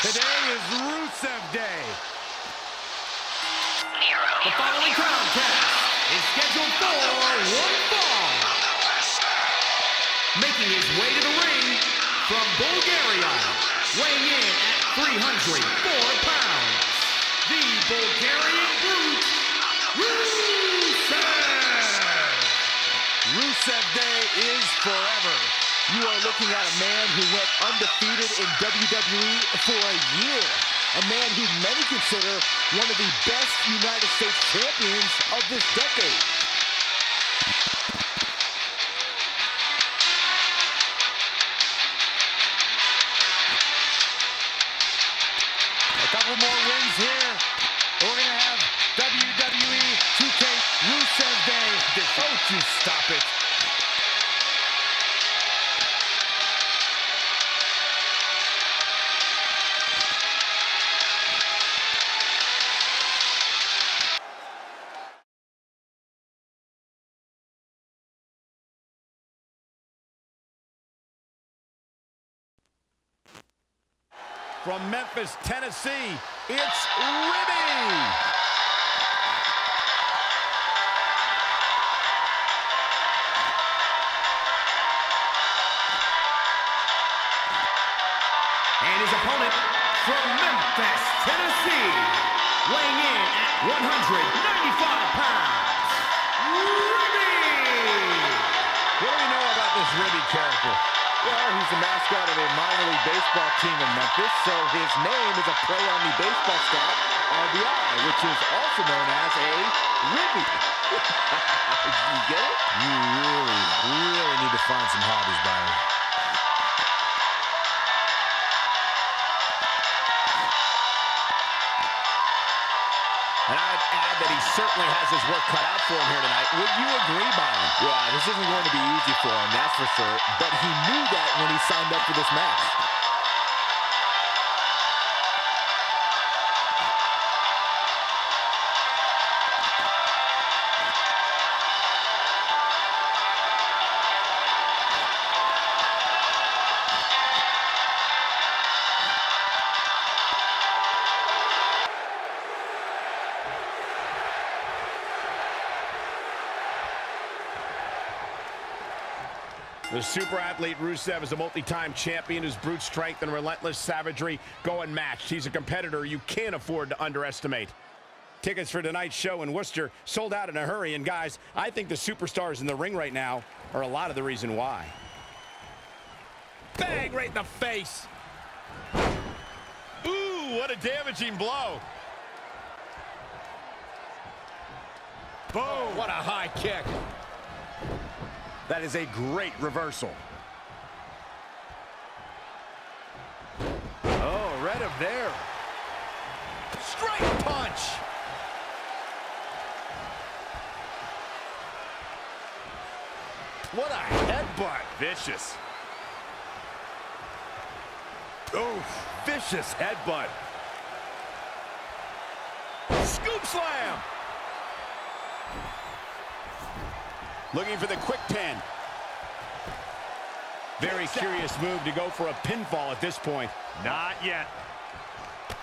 Today is Rusev Day. The following contest is scheduled for one fall. Making his way to the ring from Bulgaria, weighing in at 304 pounds, the Bulgarian Brute, Rusev! Rusev Day. You are looking at a man who went undefeated in WWE for a year. A man who many consider one of the best United States champions of this decade. A couple more wins here. We're going to have WWE 2K Rusev Day. Don't you stop it. From Memphis, Tennessee, it's Ribby. And his opponent from Memphis, Tennessee, weighing in at 195 pounds, Ribby! What do we know about this Ribby character? Well, he's the mascot of a minor league baseball team in Memphis, so his name is a play on the baseball stat RBI, which is also known as a Ribby. you get it? You really, really need to find some hobbies, Byron. And I'd add that he certainly has his work cut out for him here tonight. Would you agree, Byron? Yeah, this isn't going to be easy for him, that's for sure. But he knew that when he signed up for this match. The super athlete Rusev is a multi-time champion whose brute strength and relentless savagery go unmatched. He's a competitor you can't afford to underestimate. Tickets for tonight's show in Worcester sold out in a hurry. And guys, I think the superstars in the ring right now are a lot of the reason why. Bang right in the face. Ooh, what a damaging blow. Boom. What a high kick. That is a great reversal. Oh, read him there. Straight punch. What a headbutt. Vicious. Oh, vicious headbutt. Scoop slam. Looking for the quick pin. Very curious move to go for a pinfall at this point. Not yet.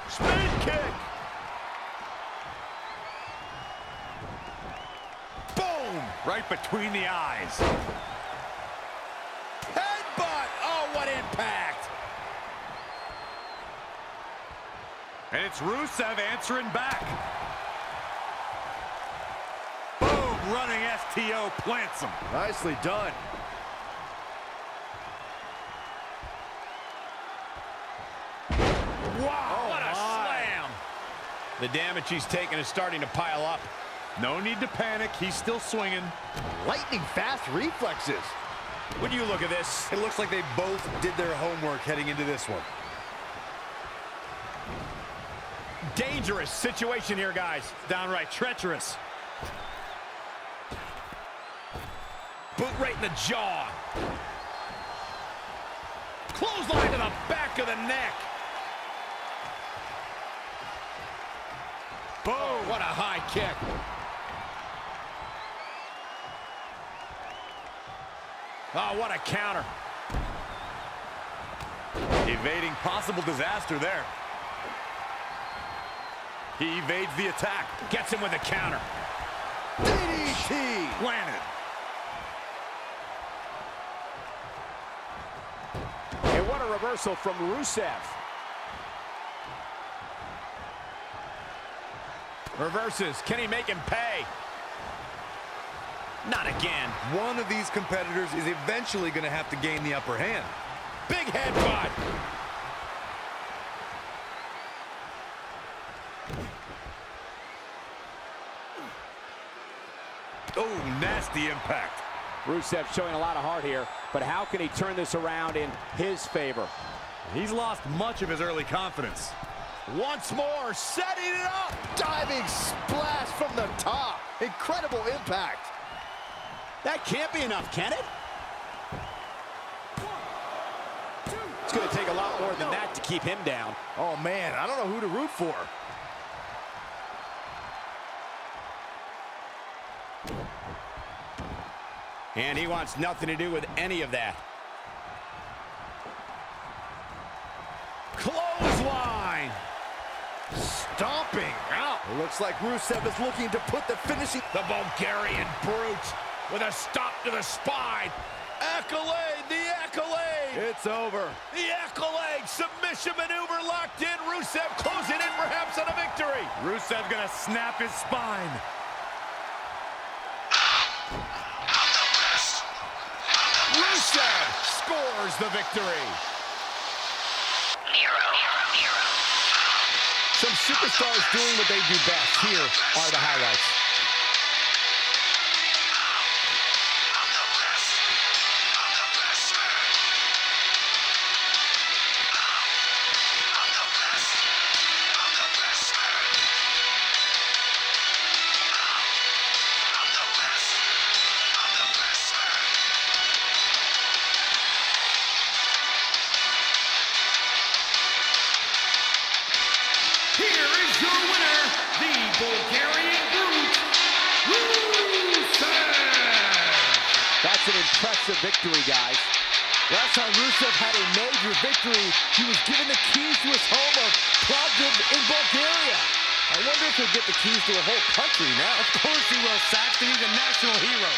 Spin kick. Boom! Right between the eyes. Headbutt! Oh, what impact! And it's Rusev answering back. Boom! Running STO plants him. Nicely done. Wow, oh, what a slam! The damage he's taken is starting to pile up. No need to panic. He's still swinging. Lightning fast reflexes. When you look at this, It looks like they both did their homework heading into this one. dangerous situation here, guys. Downright treacherous. Right in the jaw. Clothesline to the back of the neck. Boom! What a high kick. Oh, what a counter. Evading possible disaster there. He evades the attack. Gets him with a counter. DDT. Planted. What a reversal from Rusev. Reverses. Can he make him pay? Not again. One of these competitors is eventually going to have to gain the upper hand. Big headbutt. Oh, nasty impact. Rusev showing a lot of heart here, but how can he turn this around in his favor? He's lost much of his early confidence. Once more, setting it up. Diving splash from the top. Incredible impact. That can't be enough, can it? It's going to take a lot more than that to keep him down. Oh, man, I don't know who to root for. And he wants nothing to do with any of that. Clothesline. Stomping out. It looks like Rusev is looking to put the finishing... The Bulgarian brute with a stop to the spine. Accolade, the accolade. It's over. The accolade, submission maneuver locked in. Rusev closing in perhaps on a victory. Rusev's going to snap his spine. Rusev scores the victory. Some superstars doing what they do best. Here are the highlights. An impressive victory, guys. Last time Rusev had a major victory, he was given the keys to his home of Plovdiv in Bulgaria. I wonder if he'll get the keys to a whole country now. Of course he will, Saxton. He's a national hero.